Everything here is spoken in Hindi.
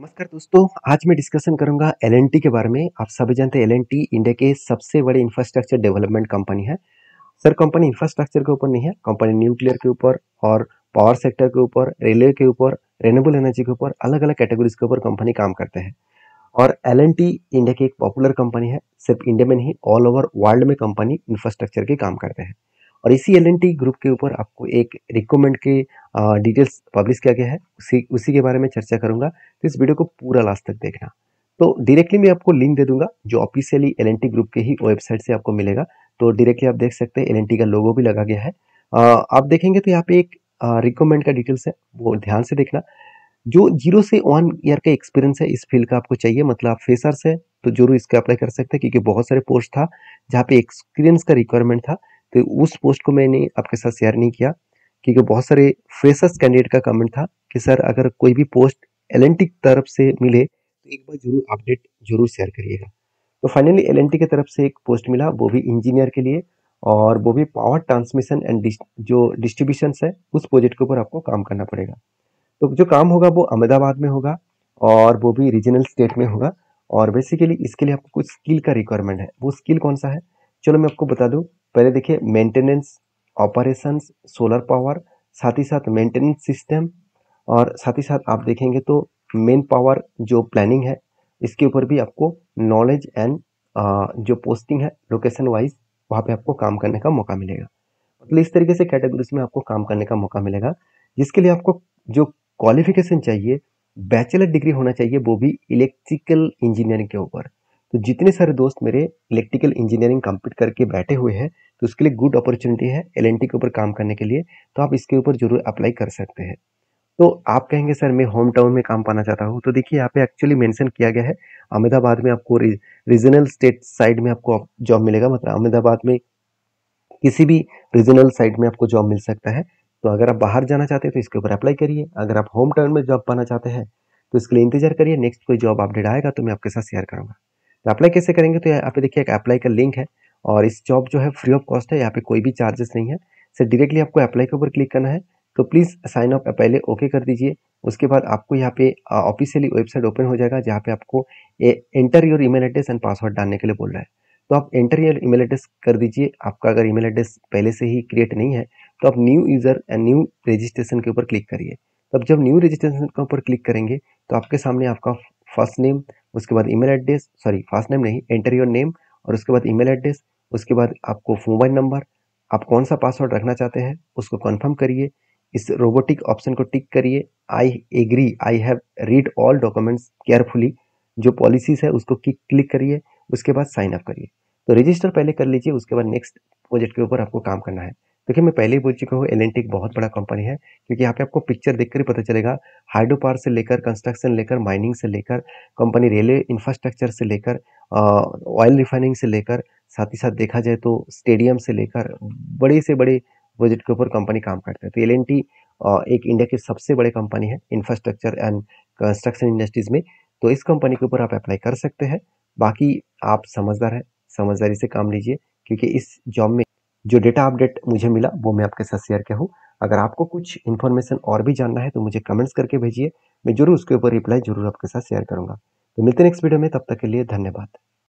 नमस्कार दोस्तों, आज मैं डिस्कशन करूँगा एलएनटी के बारे में। आप सभी जानते हैं एलएनटी इंडिया के सबसे बड़े इंफ्रास्ट्रक्चर डेवलपमेंट कंपनी है। सर कंपनी इंफ्रास्ट्रक्चर के ऊपर नहीं है कंपनी न्यूक्लियर के ऊपर और पावर सेक्टर के ऊपर रेलवे के ऊपर रेनेबल एनर्जी के ऊपर अलग अलग कैटेगरीज के ऊपर कंपनी काम करते हैं। और एलएनटी इंडिया की एक पॉपुलर कंपनी है, सिर्फ़ इंडिया में नहीं ऑल ओवर वर्ल्ड में कंपनी इंफ्रास्ट्रक्चर के काम करते हैं। और इसी एलएनटी ग्रुप के ऊपर आपको एक रिकमेंड के डिटेल्स पब्लिश किया गया है। उसी उसी के बारे में चर्चा करूँगा। तो इस वीडियो को पूरा लास्ट तक देखना। तो डायरेक्टली मैं आपको लिंक दे दूँगा, जो ऑफिशियली एलएनटी ग्रुप के ही वेबसाइट से आपको मिलेगा। तो डायरेक्टली आप देख सकते हैं एलएनटी का लोगो भी लगा गया है। आप देखेंगे तो यहाँ पे एक रिकमेंड का डिटेल्स है, वो ध्यान से देखना। जो ज़ीरो से वन ईयर का एक्सपीरियंस है, इस फ़ील्ड का आपको चाहिए मतलब आप है तो ज़रूर इसका अप्लाई कर सकते हैं, क्योंकि बहुत सारे पोस्ट था, जहाँ पे एक्सपीरियंस का रिक्वायरमेंट था। तो उस पोस्ट को मैंने आपके साथ शेयर नहीं किया, क्योंकि बहुत सारे फ्रेशर्स कैंडिडेट का कमेंट था कि, सर, अगर कोई भी पोस्ट एल तरफ़ से मिले तो एक बार ज़रूर अपडेट ज़रूर शेयर करिएगा। तो फाइनली एलएनटी की तरफ़ से एक पोस्ट मिला, वो भी इंजीनियर के लिए, और वो भी पावर ट्रांसमिशन एंड जो डिस्ट्रीब्यूशन है, उस प्रोजेक्ट के ऊपर आपको काम करना पड़ेगा। तो जो काम होगा, वो अहमदाबाद में होगा, और वो भी रीजनल स्टेट में होगा, और बेसिकली इसके लिए आपको कुछ स्किल का रिक्वायरमेंट है। वो स्किल कौन सा है? चलो मैं आपको बता दूँ पहले देखिए मेंटेनेंस ऑपरेशंस सोलर पावर साथ ही साथ मेंटेनेंस सिस्टम और साथ ही साथ आप देखेंगे तो मेन पावर जो प्लानिंग है, इसके ऊपर भी आपको नॉलेज एंड जो पोस्टिंग है लोकेशन वाइज वहाँ पे आपको काम करने का मौका मिलेगा। मतलब इस तरीके से कैटेगरीज में आपको काम करने का मौका मिलेगा, जिसके लिए आपको जो क्वालिफिकेशन चाहिए बैचलर डिग्री होना चाहिए, वो भी इलेक्ट्रिकल इंजीनियरिंग के ऊपर। तो जितने सारे दोस्त मेरे इलेक्ट्रिकल इंजीनियरिंग कंप्लीट करके बैठे हुए हैं तो उसके लिए गुड अपॉर्चुनिटी है एलएनटी के ऊपर काम करने के लिए तो आप इसके ऊपर ज़रूर अप्लाई कर सकते हैं। तो आप कहेंगे, सर, मैं होम टाउन में काम पाना चाहता हूँ। तो देखिए, यहाँ पे एक्चुअली मेंशन किया गया है, अहमदाबाद में आपको रीजनल स्टेट साइड में आपको जॉब मिलेगा मतलब अहमदाबाद में किसी भी रीजनल साइड में आपको जॉब मिल सकता है। तो अगर आप बाहर जाना चाहते हैं तो इसके ऊपर अप्लाई करिए। अगर आप होम टाउन में जॉब पाना चाहते हैं तो इसके लिए इंतज़ार करिए। नेक्स्ट कोई जॉब अपडेट आएगा तो मैं आपके साथ शेयर करूँगा। तो अप्लाई कैसे करेंगे? तो यहाँ पे देखिए एक अप्लाई का लिंक है और इस जॉब जो है फ्री ऑफ़ कॉस्ट है, यहाँ पे कोई भी चार्जेस नहीं है। सिर्फ़ डायरेक्टली आपको अप्लाई के ऊपर क्लिक करना है तो प्लीज़ साइन अप पहले ओके कर दीजिए। उसके बाद आपको यहाँ पे ऑफिशियली वेबसाइट ओपन हो जाएगा जहाँ पे आपको enter your email address and password डालने के लिए बोल रहा है। तो आप एंटर योर ईमेल एड्रेस कर दीजिए। आपका अगर ईमेल एड्रेस पहले से ही क्रिएट नहीं है तो आप new user and new registration के ऊपर क्लिक करिए। तब जब न्यू रजिस्ट्रेशन के ऊपर क्लिक करेंगे तो आपके सामने आपका फ़र्स्ट नेम उसके बाद email address sorry first name नहीं एंटर योर नेम और उसके बाद ईमेल एड्रेस उसके बाद आपको मोबाइल नंबर आप कौन सा पासवर्ड रखना चाहते हैं, उसको कंफर्म करिए। इस रोबोटिक ऑप्शन को टिक करिए। I agree I have read all documents carefully जो पॉलिसीज़ है, उसको क्लिक करिए, उसके बाद साइन अप करिए। तो रजिस्टर पहले कर लीजिए, उसके बाद नेक्स्ट प्रोजेक्ट के ऊपर आपको काम करना है। देखिए, मैं पहले ही बोल चुका हूँ एल एक बहुत बड़ा कंपनी है, क्योंकि यहाँ पे आपको पिक्चर देखकर ही पता चलेगा हाइड्रो पावर से लेकर कंस्ट्रक्शन लेकर माइनिंग से लेकर कंपनी रेलवे इंफ्रास्ट्रक्चर से लेकर ऑयल रिफाइनिंग से लेकर, साथ ही साथ देखा जाए तो स्टेडियम से लेकर, बड़े से बड़े बजट के ऊपर कंपनी काम करते हैं। तो एलएनटी एक इंडिया की सबसे बड़े कंपनी है इंफ्रास्ट्रक्चर एंड कंस्ट्रक्शन इंडस्ट्रीज़ में। तो इस कंपनी के ऊपर आप अप्लाई कर सकते हैं। बाकी आप समझदार हैं, समझदारी से काम लीजिए, क्योंकि इस जॉब में जो डेटा अपडेट मुझे मिला, वो मैं आपके साथ शेयर किया हूँ। अगर आपको कुछ इन्फॉर्मेशन और भी जानना है तो मुझे कमेंट्स करके भेजिए। मैं ज़रूर उसके ऊपर रिप्लाई ज़रूर आपके साथ शेयर करूँगा। तो मिलते हैं नेक्स्ट वीडियो में, तब तक के लिए धन्यवाद।